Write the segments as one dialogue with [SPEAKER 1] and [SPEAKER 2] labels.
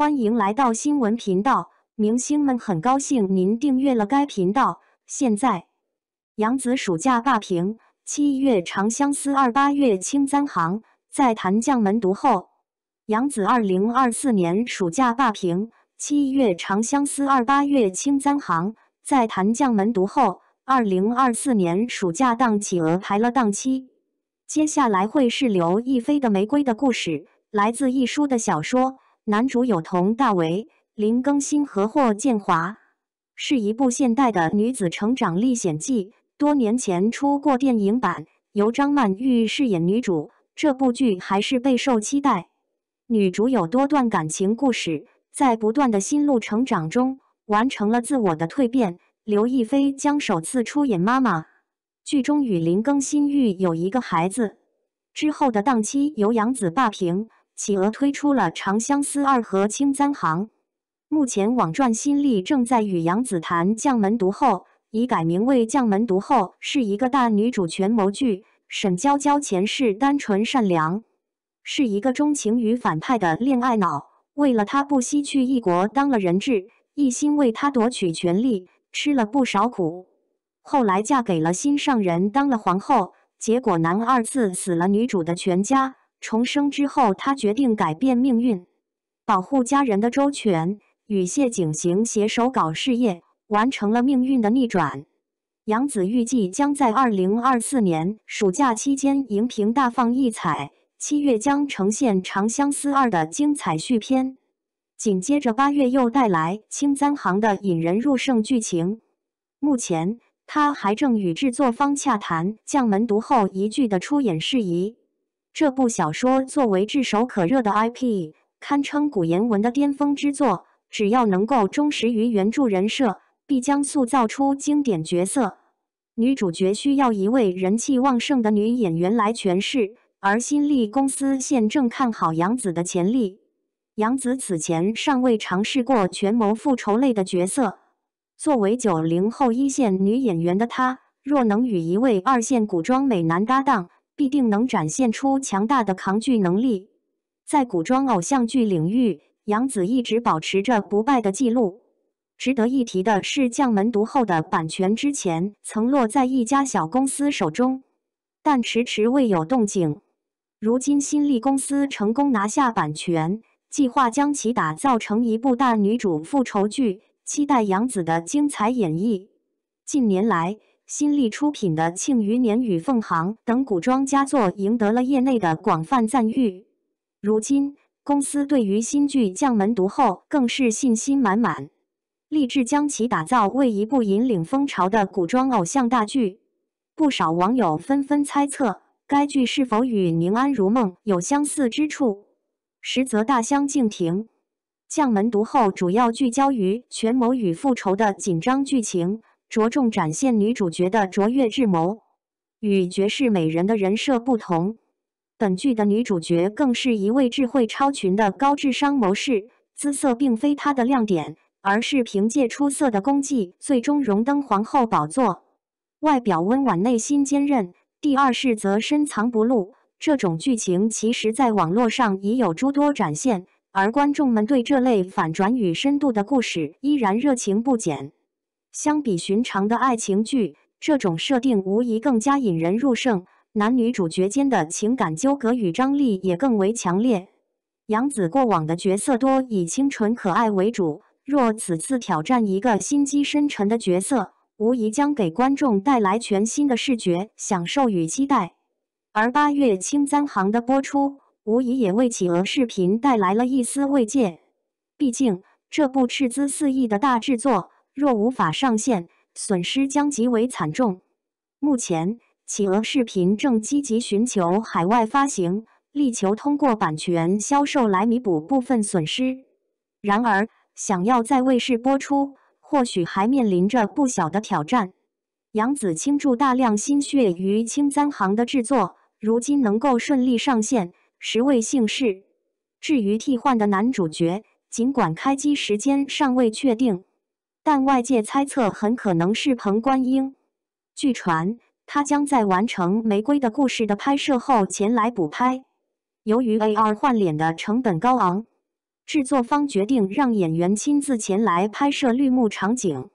[SPEAKER 1] 欢迎来到新闻频道，明星们很高兴您订阅了该频道。现在，杨紫暑假霸屏，七月《长相思》二，八月《青簪行》在谈将门毒后。杨紫二零二四年暑假霸屏，七月《长相思》二，八月《青簪行》在谈将门毒后。二零二四年暑假档企鹅排了档期，接下来会是刘亦菲的《玫瑰的故事》，来自一书的小说，男主有佟大为、林更新和霍建华，是一部现代的女子成长历险记。多年前出过电影版，由张曼玉饰演女主，这部剧还是备受期待。女主有多段感情故事，在不断的心路成长中，完成了自我的蜕变。刘亦菲将首次出演妈妈，剧中与林更新育有一个孩子。之后的档期由杨紫霸屏，企鹅推出了《长相思二》和《青簪行》。目前网传新力正在与杨紫谈《将门毒后》，已改名为《将门毒后》，是一个大女主权谋剧。沈娇娇前世单纯善良，是一个钟情于反派的恋爱脑，为了他不惜去异国当了人质，一心为他夺取权力。吃了不少苦，后来嫁给了心上人，当了皇后。结果男二次死了女主的全家。重生之后，他决定改变命运，保护家人的周全，与谢景行携手搞事业，完成了命运的逆转。杨紫预计将在二零二四年暑假期间荧屏大放异彩，七月将呈现《长相思二》的精彩续篇。紧接着，八月又带来《青簪行》的引人入胜剧情。目前，他还正与制作方洽谈《将门毒后》一剧的出演事宜。这部小说作为炙手可热的 IP，堪称古言文的巅峰之作。只要能够忠实于原著人设，必将塑造出经典角色。女主角需要一位人气旺盛的女演员来诠释，而新力公司现正看好杨紫的潜力。杨紫此前尚未尝试过权谋复仇类的角色，作为九零后一线女演员的她，若能与一位二线古装美男搭档，必定能展现出强大的抗拒能力。在古装偶像剧领域，杨紫一直保持着不败的记录。值得一提的是，《将门毒后》的版权之前曾落在一家小公司手中，但迟迟未有动静。如今，新力公司成功拿下版权。计划将其打造成一部大女主复仇剧，期待杨紫的精彩演绎。近年来，新力出品的《庆余年》与《凤行》等古装佳作赢得了业内的广泛赞誉。如今，公司对于新剧《将门毒后》更是信心满满，立志将其打造为一部引领风潮的古装偶像大剧。不少网友纷纷猜测，该剧是否与《宁安如梦》有相似之处？实则大相径庭。将门毒后主要聚焦于权谋与复仇的紧张剧情，着重展现女主角的卓越智谋。与绝世美人的人设不同，本剧的女主角更是一位智慧超群的高智商谋士。姿色并非她的亮点，而是凭借出色的功绩，最终荣登皇后宝座。外表温婉，内心坚韧。第二世则深藏不露。这种剧情其实，在网络上已有诸多展现，而观众们对这类反转与深度的故事依然热情不减。相比寻常的爱情剧，这种设定无疑更加引人入胜，男女主角间的情感纠葛与张力也更为强烈。杨紫过往的角色多以清纯可爱为主，若此次挑战一个心机深沉的角色，无疑将给观众带来全新的视觉享受与期待。而八月《青簪行》的播出，无疑也为企鹅视频带来了一丝慰藉。毕竟，这部斥资四亿的大制作，若无法上线，损失将极为惨重。目前，企鹅视频正积极寻求海外发行，力求通过版权销售来弥补部分损失。然而，想要在卫视播出，或许还面临着不小的挑战。杨紫倾注大量心血于《青簪行》的制作。如今能够顺利上线，实为幸事。至于替换的男主角，尽管开机时间尚未确定，但外界猜测很可能是彭冠英。据传，他将在完成《玫瑰的故事》的拍摄后前来补拍。由于 AR 换脸的成本高昂，制作方决定让演员亲自前来拍摄绿幕场景。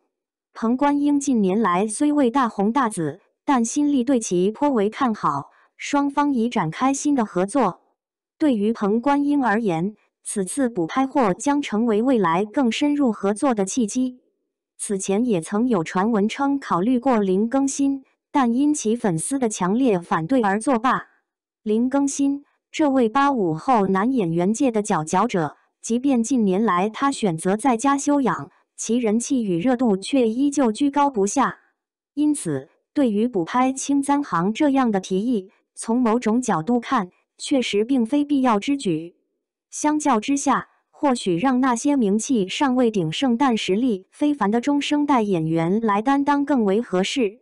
[SPEAKER 1] 彭冠英近年来虽未大红大紫，但新力对其颇为看好，双方已展开新的合作。对于彭冠英而言，此次补拍或将成为未来更深入合作的契机。此前也曾有传闻称考虑过林更新，但因其粉丝的强烈反对而作罢。林更新这位八五后男演员界的佼佼者，即便近年来他选择在家休养，其人气与热度却依旧居高不下。因此，对于补拍《青簪行》这样的提议，从某种角度看，确实并非必要之举。相较之下，或许让那些名气尚未鼎盛但实力非凡的中生代演员来担当更为合适。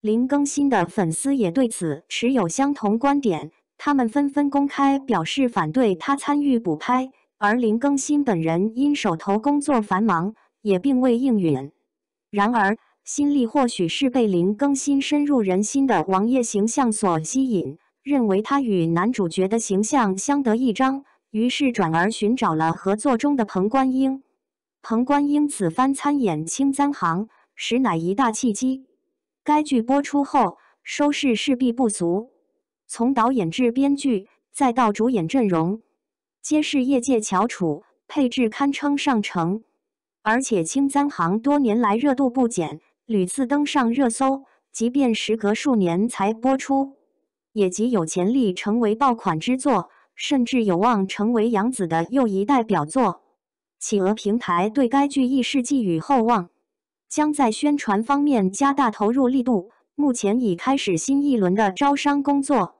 [SPEAKER 1] 林更新的粉丝也对此持有相同观点，他们纷纷公开表示反对他参与补拍，而林更新本人因手头工作繁忙，也并未应允。然而，新力或许是被林更新深入人心的王爷形象所吸引，认为他与男主角的形象相得益彰。于是转而寻找了合作中的彭观英。彭观英此番参演《青簪行》，实乃一大契机。该剧播出后，收视势必不俗。从导演至编剧，再到主演阵容，皆是业界翘楚，配置堪称上乘。而且《青簪行》多年来热度不减，屡次登上热搜，即便时隔数年才播出，也极有潜力成为爆款之作。甚至有望成为杨紫的又一代表作。企鹅平台对该剧亦是寄予厚望，将在宣传方面加大投入力度。目前已开始新一轮的招商工作。